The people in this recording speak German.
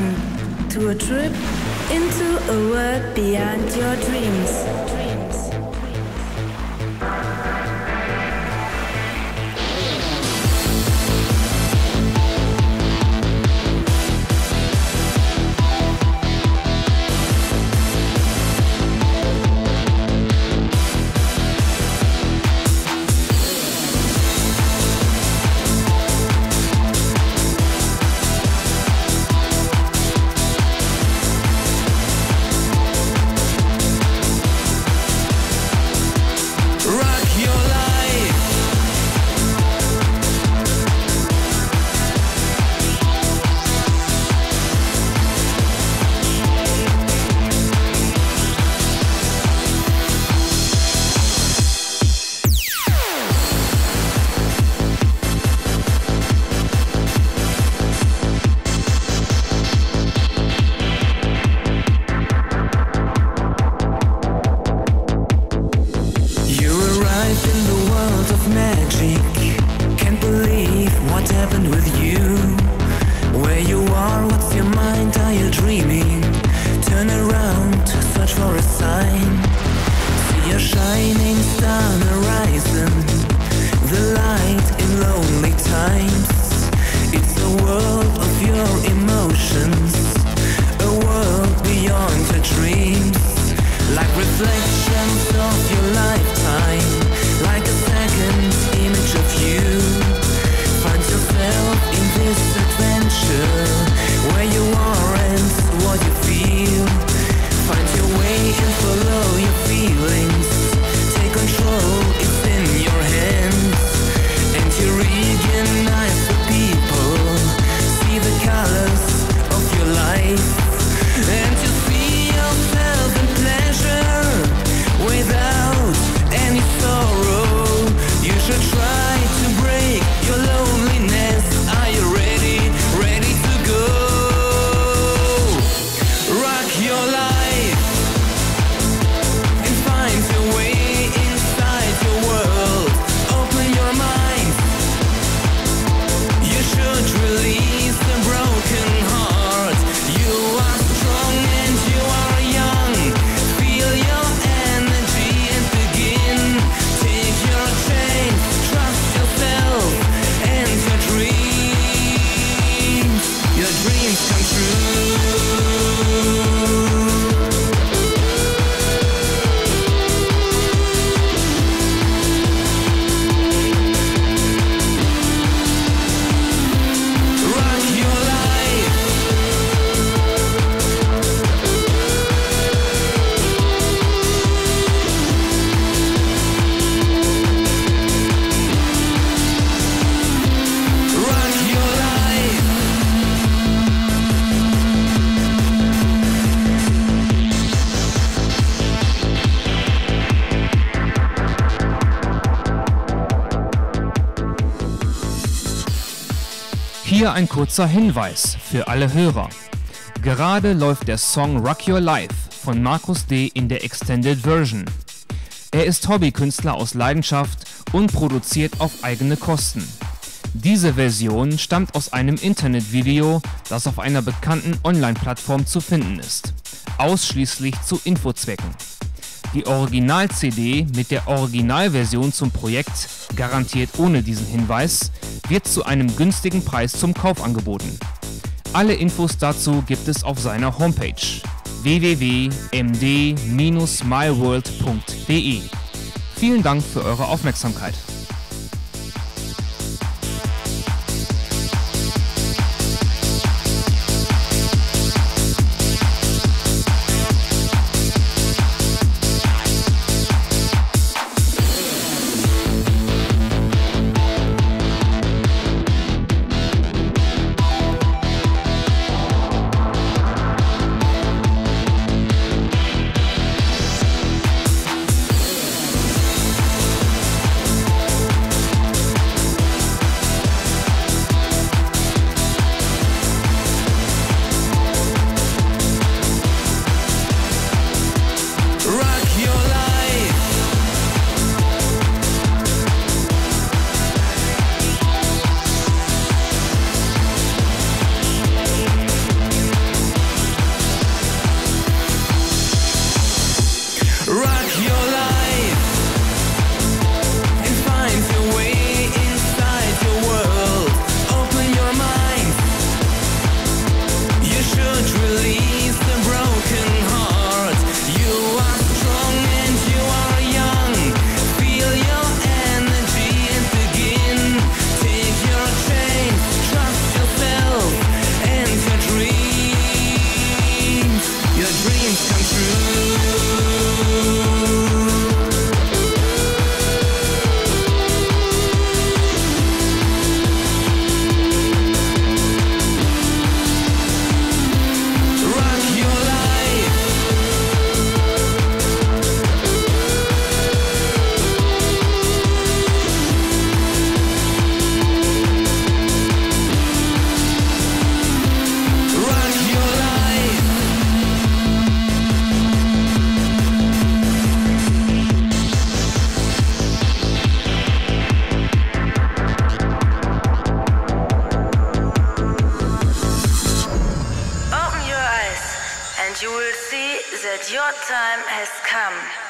Welcome to a trip into a world beyond your dreams. Where you are and what you feel. Find your way and follow your feelings Hier ein kurzer Hinweis für alle Hörer. Gerade läuft der Song Rock Your Life von Markus D. in der Extended Version. Er ist Hobbykünstler aus Leidenschaft und produziert auf eigene Kosten. Diese Version stammt aus einem Internetvideo, das auf einer bekannten Online-Plattform zu finden ist. Ausschließlich zu Infozwecken. Die Original-CD mit der Originalversion zum Projekt, garantiert ohne diesen Hinweis, wird zu einem günstigen Preis zum Kauf angeboten. Alle Infos dazu gibt es auf seiner Homepage www.md-myworld.de. Vielen Dank für eure Aufmerksamkeit. Your time has come.